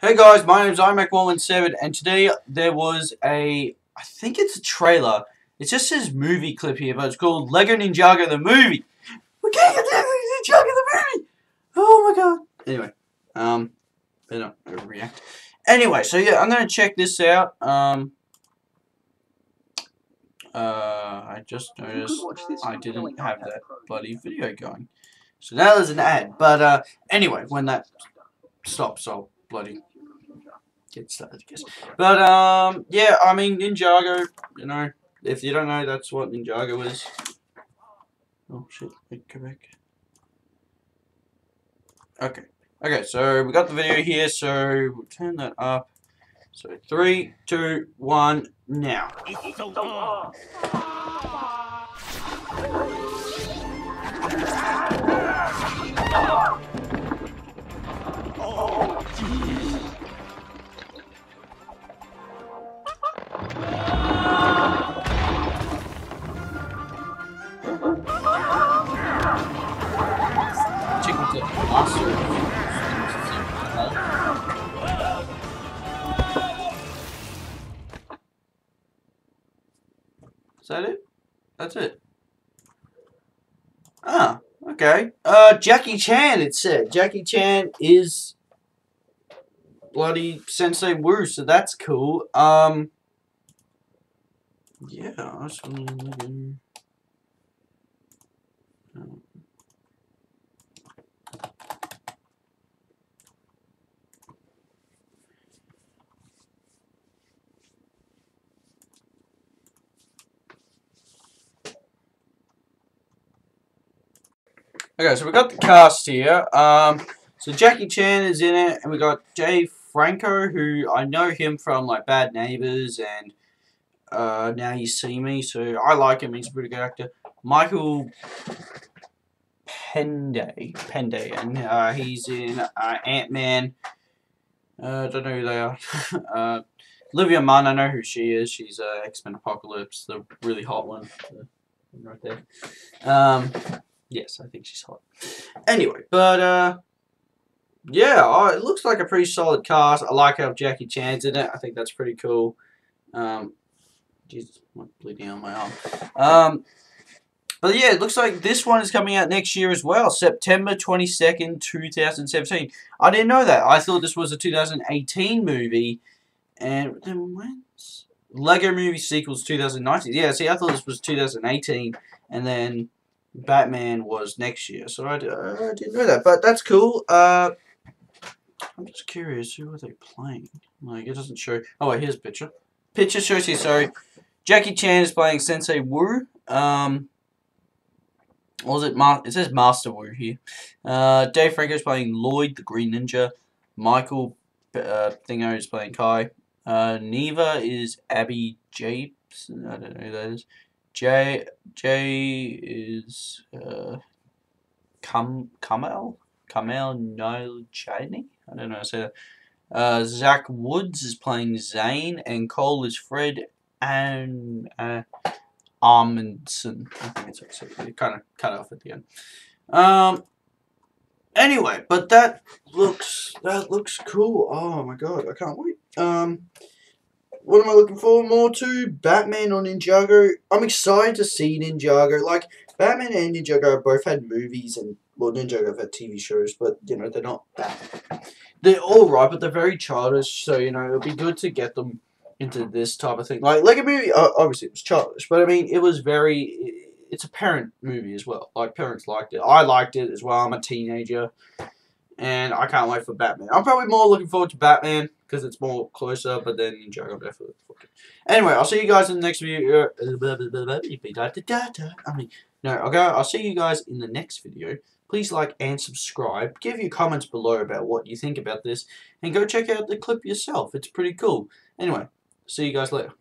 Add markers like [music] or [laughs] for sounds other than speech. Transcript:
Hey guys, my name is IronMack117 and today there was a, I think it's a trailer. It just says movie clip here, but it's called Lego Ninjago the movie. We're getting a Lego Ninjago the movie! Oh my god. Anyway, um, better not react. Anyway, so yeah, I'm gonna check this out. Um, uh, I just noticed I didn't have that bloody video going. So now there's an ad, but uh, anyway, when that stops, I'll bloody get started, I guess. But, um, yeah, I mean, Ninjago, you know, if you don't know, that's what Ninjago is. Oh, shit, wait, back. Okay. Okay, so we got the video here, so we'll turn that up. So, three, two, one, now. Is that it? That's it. Ah, okay. Uh, Jackie Chan, it said. Jackie Chan is bloody Sensei Wu, so that's cool. Um, yeah, I was gonna... Okay, so we got the cast here. Um, so Jackie Chan is in it, and we got Dave Franco, who I know him from like Bad Neighbors and uh, Now You See Me. So I like him; he's a pretty good actor. Michael Pende, Pende, and uh, he's in uh, Ant Man. Uh, don't know who they are. [laughs] uh, Olivia Munn, I know who she is. She's uh, X Men Apocalypse, the really hot one right there. Um, Yes, I think she's hot. Anyway, but uh, yeah, it looks like a pretty solid cast. I like how Jackie Chan's in it. I think that's pretty cool. Um, Jesus, I'm bleeding on my arm. Um, but yeah, it looks like this one is coming out next year as well, September 22nd, 2017. I didn't know that. I thought this was a 2018 movie. And then when's Lego Movie Sequels 2019? Yeah, see, I thought this was 2018. And then Batman was next year, so I, I didn't know that, but that's cool. Uh, I'm just curious, who are they playing? Like, it doesn't show. Oh, wait, here's a picture. Picture shows here, sorry. Jackie Chan is playing Sensei Wu. Um, was it? Ma it says Master Wu here. Uh, Dave Franco is playing Lloyd, the Green Ninja. Michael uh, Thingo is playing Kai. Uh, Neva is Abby Japes. I don't know who that is. J J is uh, Kam Kamel Kamel Noljani. I don't know how to say that. Uh, Zach Woods is playing Zane, and Cole is Fred and uh, Armandson. I think it's actually kind of cut off at the end. Um. Anyway, but that looks that looks cool. Oh my god, I can't wait. Um what am I looking forward more to? Batman or Ninjago? I'm excited to see Ninjago. Like, Batman and Ninjago both had movies and, well, Ninjago have had TV shows, but, you know, they're not that. They're alright, but they're very childish, so, you know, it'll be good to get them into this type of thing. Like, Lego movie, obviously it was childish, but, I mean, it was very, it's a parent movie as well. Like, parents liked it. I liked it as well. I'm a teenager and I can't wait for Batman. I'm probably more looking forward to Batman because it's more closer, but then I'm definitely Anyway, I'll see you guys in the next video. I mean, no, okay, I'll see you guys in the next video. Please like and subscribe. Give your comments below about what you think about this, and go check out the clip yourself. It's pretty cool. Anyway, see you guys later.